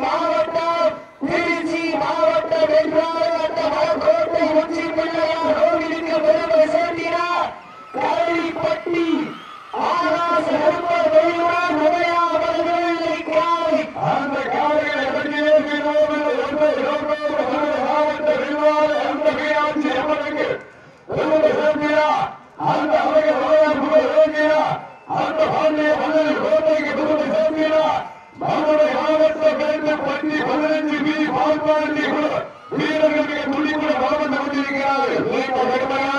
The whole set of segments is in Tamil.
மாவட்டம் திருச்சி மாவட்டம் என்றால் வீரர்களுக்கு துணி கூட பலவன் நடத்தியிருக்கிறார்கள்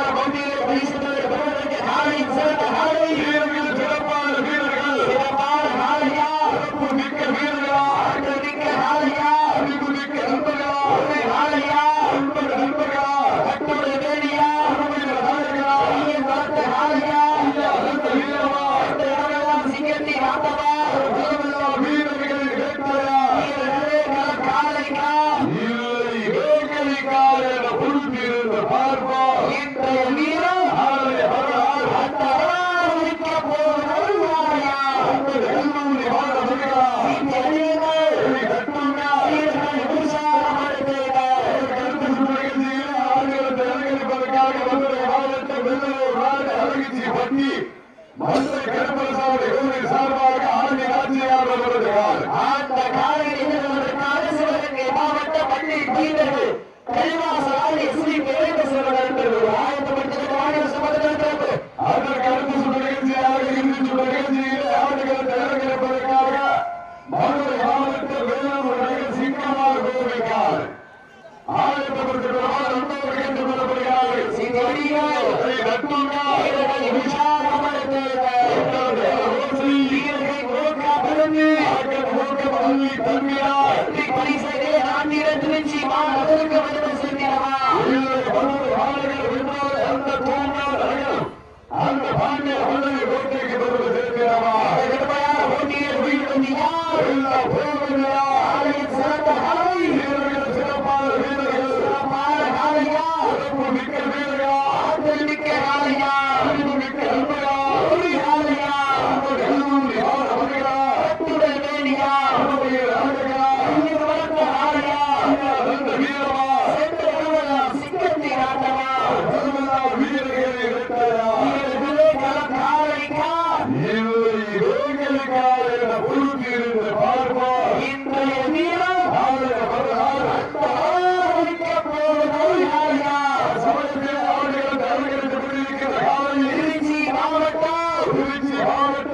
tiene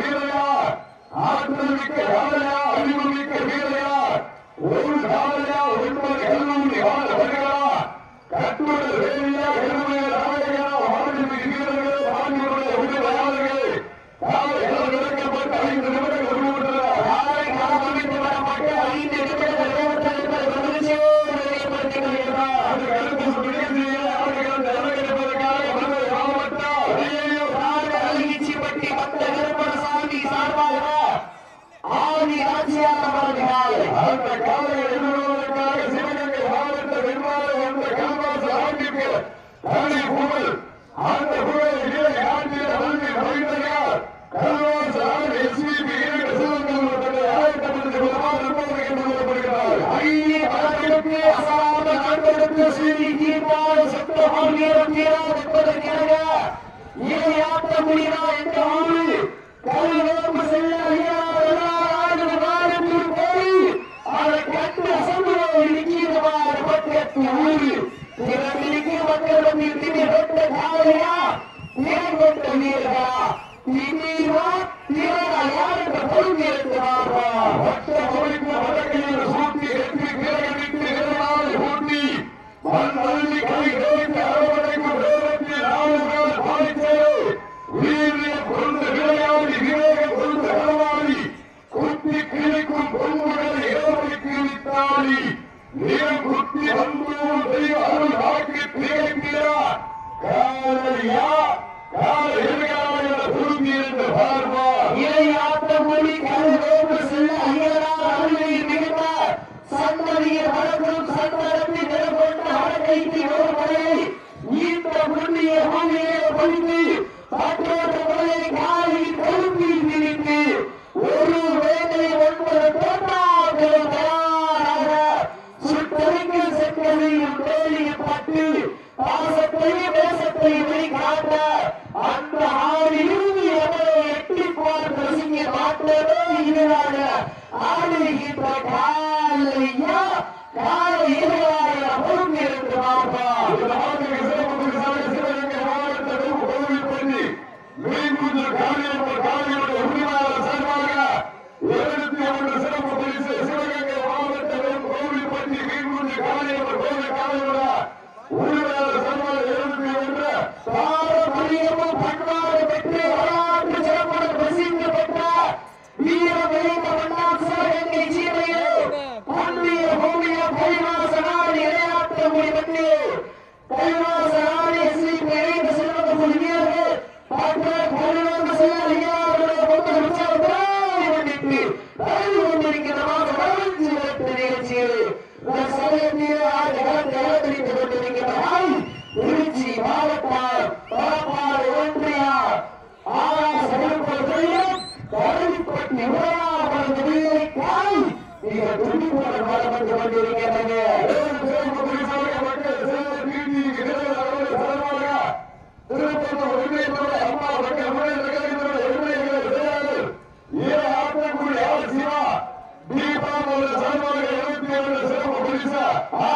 வீரர்களா ஆற்றல் மிக்க யாரையா அறிவு மிக்க வீரர்களா ஒரு காலையா ஒன்பது கல்லூரி கால வருகிறா கட்டுமண வேலையா கருமையா ராமையா Thank you. குடும்பம் தங்கியிருக்கா திடீரா திறனா யார் என்ற பொறுப்பு இருக்கிறார்கள்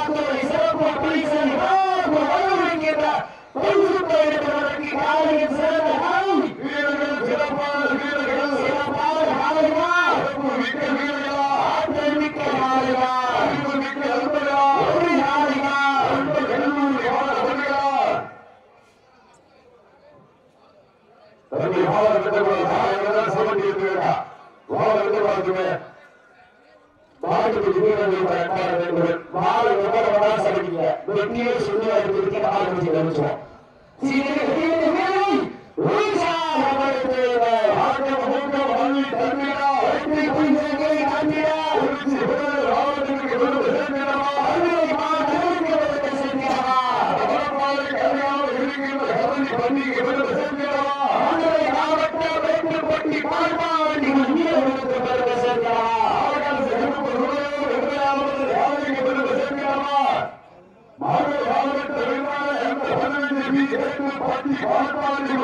காத்தோடு சிறப்பு பரிசு ஒன்று பெறுவதற்கு காலையில் சிறப்பு பவன்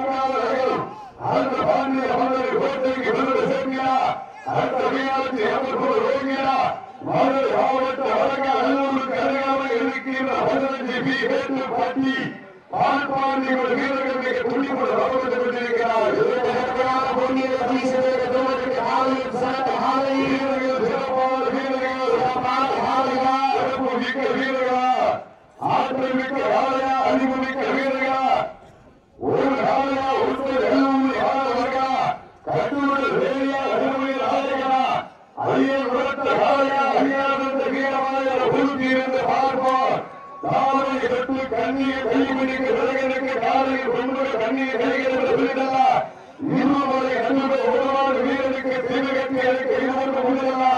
மதுரை மாவட்ட வழங்க நல்லூருக்கு அருகாமல் இருக்கின்ற பதினஞ்சு பி ஹெட்டு பட்டி பால்பாண்டிகள் வீரர்கள் மிக துணிப்புடன் வளர்ந்து கொண்டிருக்கிறார் வீரர்கள் சிறப்பான வீரர்கள். ஆற்றல் மிக்க பொறுத்திருந்து பார்ப்பார். தாமரை கட்டு கண்ணியை கைமணிக்கு விலகனுக்கு காலையில் கொண்டு கண்ணியை கைகிறது இருமுறை நண்பர் ஒருவாறு வீரனுக்கு தீவிரத்தை அளிக்க இருவருக்கு முடியலா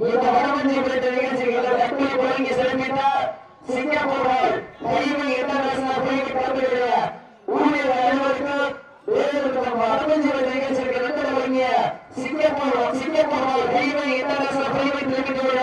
இந்த வடமஞ்சி குறித்த நிகழ்ச்சிகளை கட்டி குழங்கி சிறப்பித்தார் சிங்கப்பூர் கைமணி இன்டர்நேஷனல் குறித்து பார்த்துக்கிற ஊழியர் அனைவருக்கு வடமஞ்சி குறித்த நிகழ்ச்சிக்கு நன்றி வழங்கிய சிங்கப்பூர் சிங்கப்பூர் கைமணி இன்டர்நேஷனல் பிரிவை திரும்பிட்டுள்ள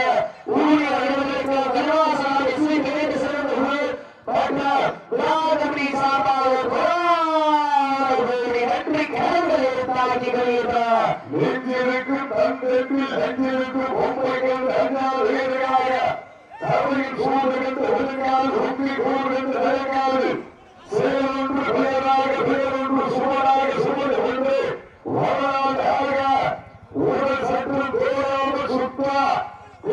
நெஞ்சிருக்கும் தன் தெற்கில் நெஞ்சிருக்கும் ஒன்றை கொண்டு அஞ்சால் வீரராக தலையில் சூடுகின்ற ஒழுங்கால் ஒன்றி கூடுகின்ற நிலக்காது சேரொன்று பேராக பேரொன்று சுவராக சுவர் ஒன்று வரலாறாக உடல் சற்று பேராமல் சுற்றா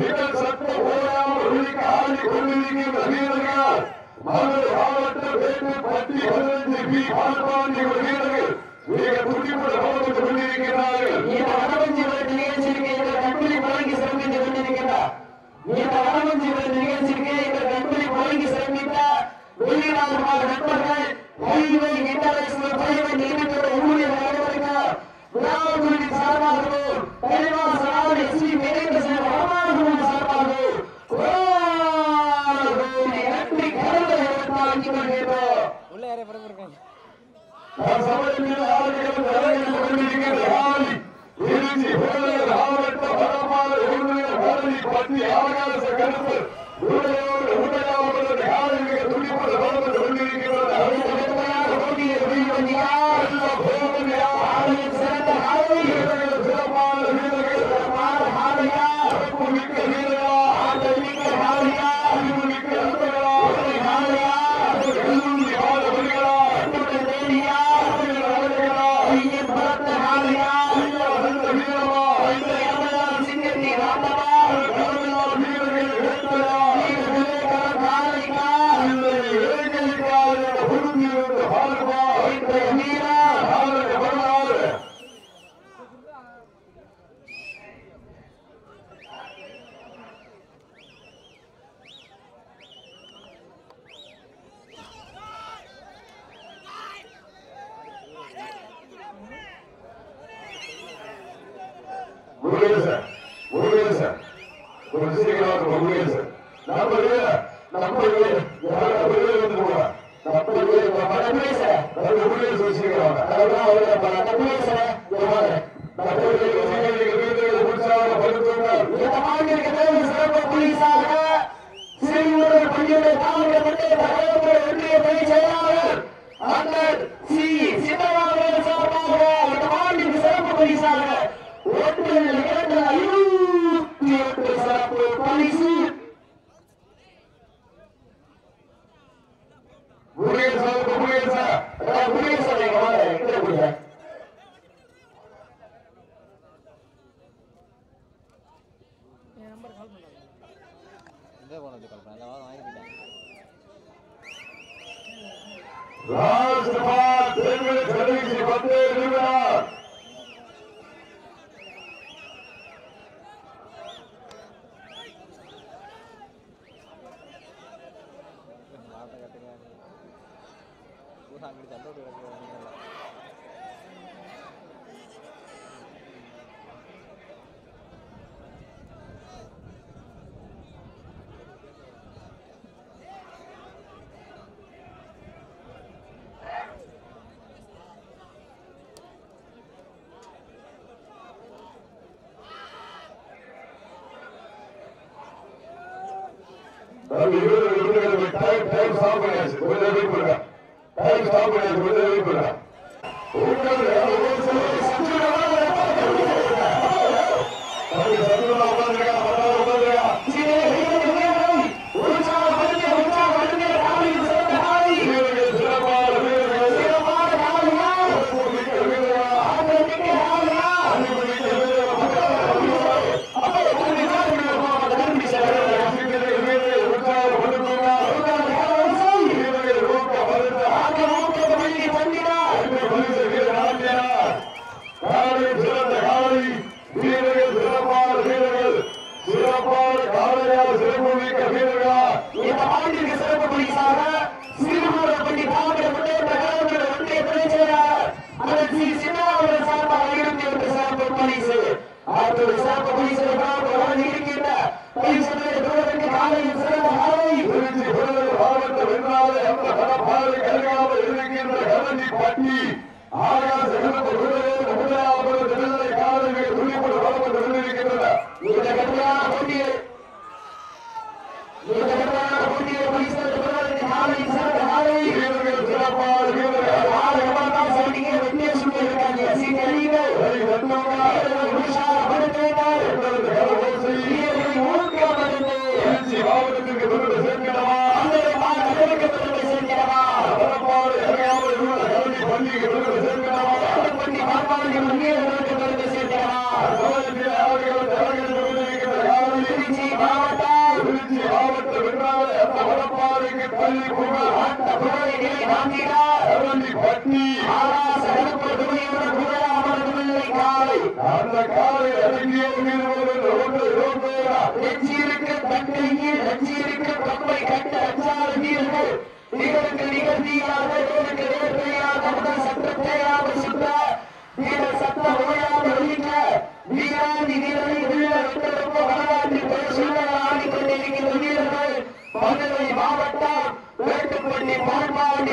இடல் சற்று ஓடாமல் ஒழுங்க ஆடி கொண்டிருக்கின்ற வீரர்கள். மதுரை மாவட்ட வேட்டு பட்டி பதினஞ்சு பி. பால்பாண்டி வீரர்கள். மிக முக்கியமான சம்பவத்துக்கு முன்னிருக்கிறார்கள். திராவிட முன்னேற்ற கழகத்தினுடைய இன்றைய பொதுச் செயலாளர் அண்ணன் தம்பி இருபது நிமிடங்கள் டைம் டைம் ஸ்டாப் பண்ணியாச்சு கொஞ்சம் வெயிட் பண்ணுங்க டைம் ஸ்டாப் பண்ணியாச்சு மாவட்டம் என்றாலே அந்த வடப்பாறைக்கு பள்ளி புகழ் கரண்டி பட்டி அந்த காலை அடங்கிய ரோட்டு மாவட்டம்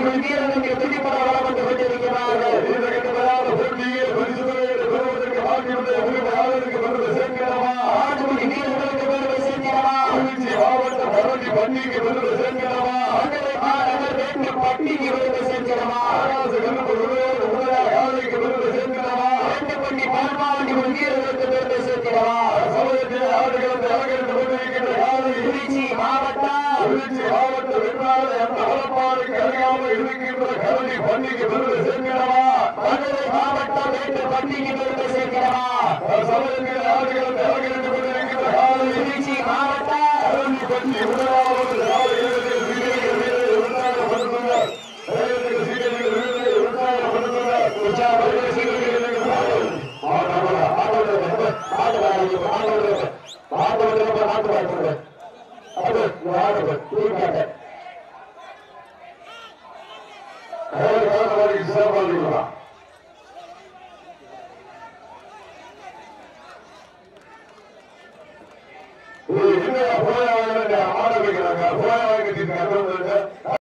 பால்பாண்டி வீரர்கள் துடிப்பட வளம் வந்து கொண்டிருக்கிறார்கள் வீரகட்டமையான போட்டியில் பரிசு தொகையை பெறுவதற்கு பாக்கியுள்ள உரிமையாளருக்கு பெருமை சேர்க்கிறவா ஆடுபடி வீரர்களுக்கு பெருமை சேர்க்கிறவா திருச்சி மாவட்டம் கரண்டி பள்ளிக்கு பெருமை சேர்க்கிறவா மதுரை மாநகர் வேட்டு பட்டிக்கு பெருமை சேர்க்கிறவா ஆகாச கருப்பு உதயோடு உதயா காலைக்கு பெருமை சேர்க்கிறவா வேட்டுப்பட்டி பால்பாண்டி வீரர்களுக்கு பெருமை சேர்க்கிறவா சமயத்தில் ஆடுகளத்தை அலங்கரித்து கொண்டிருக்கின்ற காலை திருச்சி மாவட்டம் திருச்சி மாவட்டம் என்றாலே அந்த வளப்பாறைக்கு அருகாமல் இருக்கின்ற கரண்டி பள்ளிக்கு பெருமை சேர்க்கிறவா? மதுரை மாவட்டம் வேட்டு பட்டிக்கு பெருமை சேர்க்கிறவா? திருச்சி மாவட்டம் பள்ளி முதலாவது